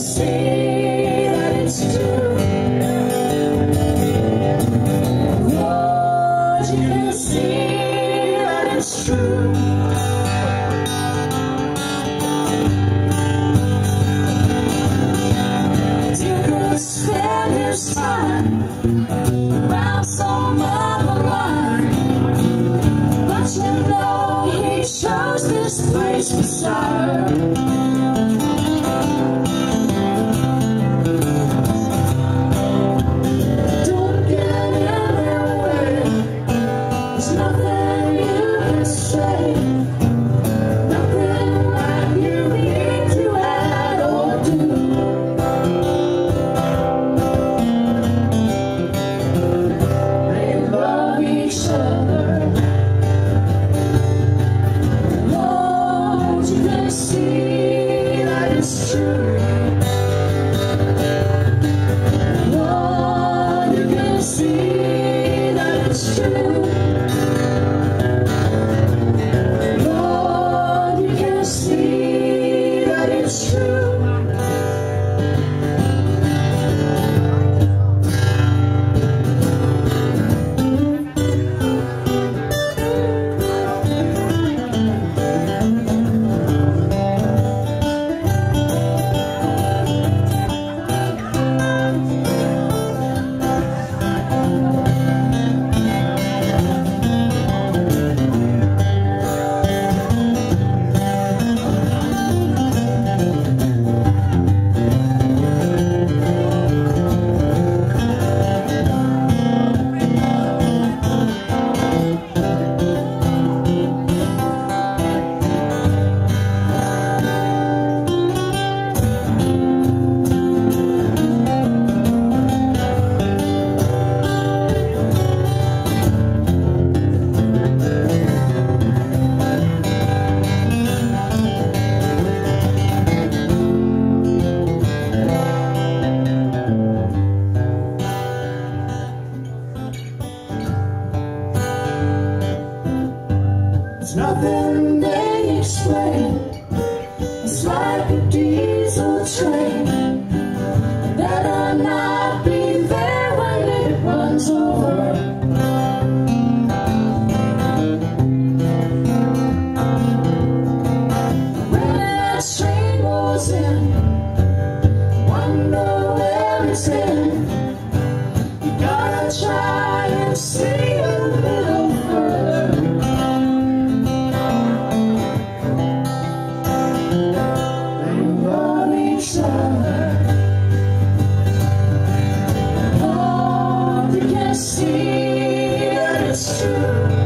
see that it's true. See that it's true. You know he chose this place beside her. There's nothing they explain. It's like a diesel train. Better not be there when it runs over. When that train goes in Wonder where it's in. You gotta try and see see that it's true.